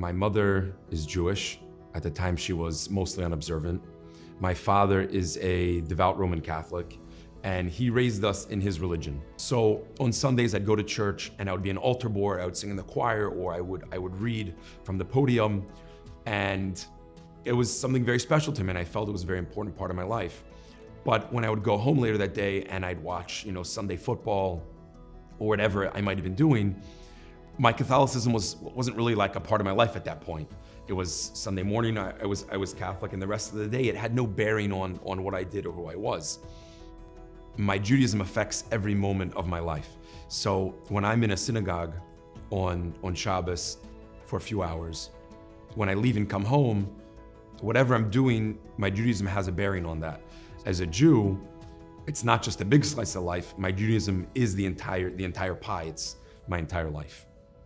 My mother is Jewish. At the time, she was mostly unobservant. My father is a devout Roman Catholic, and he raised us in his religion. So on Sundays, I'd go to church and I would be an altar boy, I would sing in the choir, or I would, I would read from the podium. And it was something very special to me, and I felt it was a very important part of my life. But when I would go home later that day and I'd watch, you know, Sunday football or whatever I might have been doing, my Catholicism was wasn't really like a part of my life at that point. It was Sunday morning, I, I was I was Catholic, and the rest of the day it had no bearing on on what I did or who I was. My Judaism affects every moment of my life. So when I'm in a synagogue on on Shabbos for a few hours, when I leave and come home, whatever I'm doing, my Judaism has a bearing on that. As a Jew, it's not just a big slice of life. My Judaism is the entire the entire pie. It's my entire life.